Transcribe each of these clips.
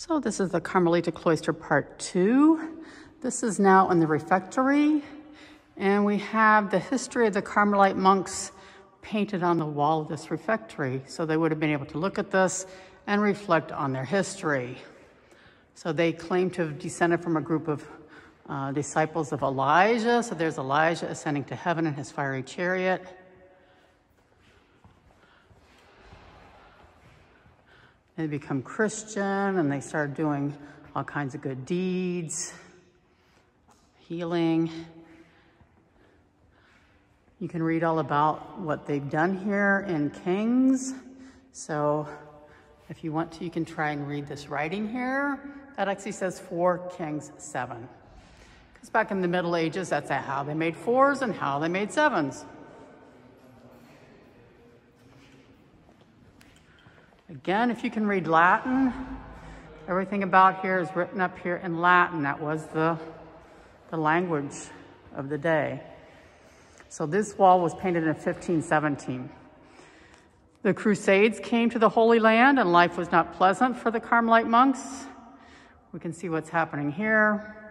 So this is the Carmeliter Cloister Part 2. This is now in the refectory, and we have the history of the Carmelite monks painted on the wall of this refectory. So they would have been able to look at this and reflect on their history. So they claim to have descended from a group of uh, disciples of Elijah. So there's Elijah ascending to heaven in his fiery chariot. They become Christian and they start doing all kinds of good deeds, healing. You can read all about what they've done here in Kings. So if you want to, you can try and read this writing here. That actually says 4 Kings 7. Because back in the Middle Ages, that's how they made fours and how they made sevens. Again, if you can read Latin, everything about here is written up here in Latin. That was the, the language of the day. So this wall was painted in 1517. The Crusades came to the Holy Land and life was not pleasant for the Carmelite monks. We can see what's happening here.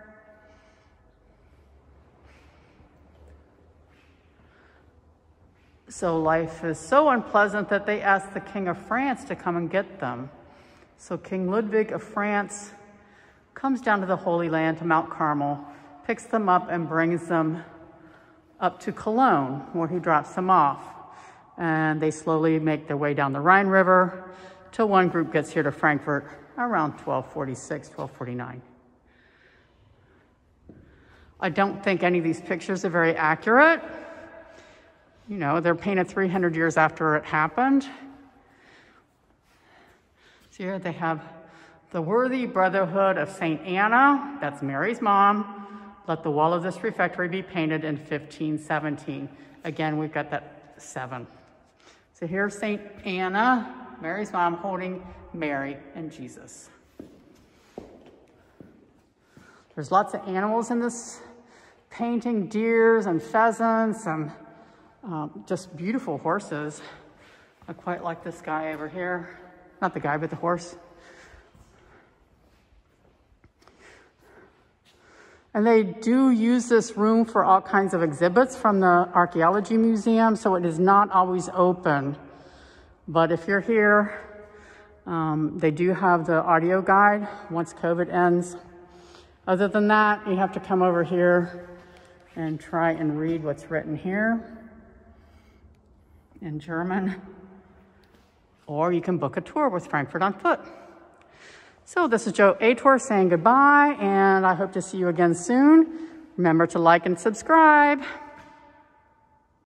So life is so unpleasant that they asked the King of France to come and get them. So King Ludwig of France comes down to the Holy Land, to Mount Carmel, picks them up and brings them up to Cologne, where he drops them off. And they slowly make their way down the Rhine River till one group gets here to Frankfurt around 1246, 1249. I don't think any of these pictures are very accurate. You know, they're painted 300 years after it happened. So here they have the worthy brotherhood of St. Anna, that's Mary's mom, let the wall of this refectory be painted in 1517. Again, we've got that seven. So here's St. Anna, Mary's mom, holding Mary and Jesus. There's lots of animals in this painting, deers and pheasants and um, just beautiful horses. I quite like this guy over here. Not the guy, but the horse. And they do use this room for all kinds of exhibits from the Archaeology Museum, so it is not always open. But if you're here, um, they do have the audio guide once COVID ends. Other than that, you have to come over here and try and read what's written here in German, or you can book a tour with Frankfurt on Foot. So this is Joe Ator saying goodbye, and I hope to see you again soon. Remember to like and subscribe.